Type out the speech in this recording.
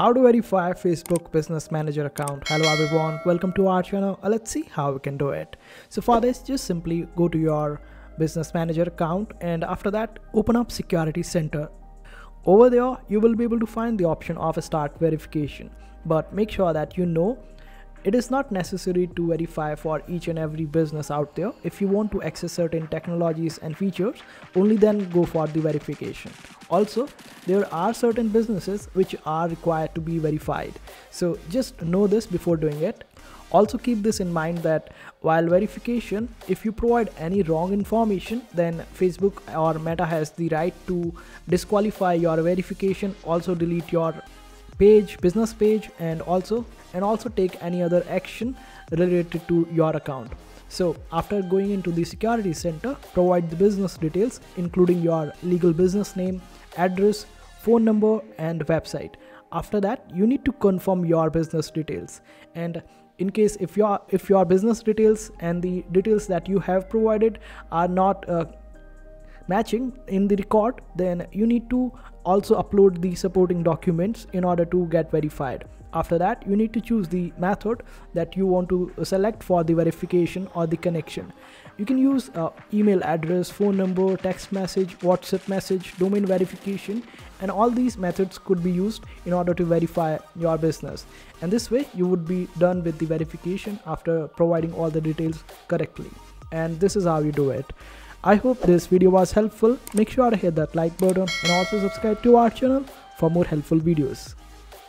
how to verify Facebook business manager account. Hello everyone, welcome to our channel. Let's see how we can do it. So for this, just simply go to your business manager account and after that open up security center. Over there, you will be able to find the option of start verification, but make sure that you know it is not necessary to verify for each and every business out there. If you want to access certain technologies and features, only then go for the verification. Also, there are certain businesses which are required to be verified. So just know this before doing it. Also keep this in mind that while verification, if you provide any wrong information, then Facebook or Meta has the right to disqualify your verification, also delete your page business page and also and also take any other action related to your account so after going into the security center provide the business details including your legal business name address phone number and website. After that you need to confirm your business details. And in case if your if your business details and the details that you have provided are not uh, matching in the record then you need to also upload the supporting documents in order to get verified. After that you need to choose the method that you want to select for the verification or the connection. You can use uh, email address phone number text message whatsapp message domain verification and all these methods could be used in order to verify your business. And this way you would be done with the verification after providing all the details correctly. And this is how you do it I hope this video was helpful. Make sure to hit that like button and also subscribe to our channel for more helpful videos.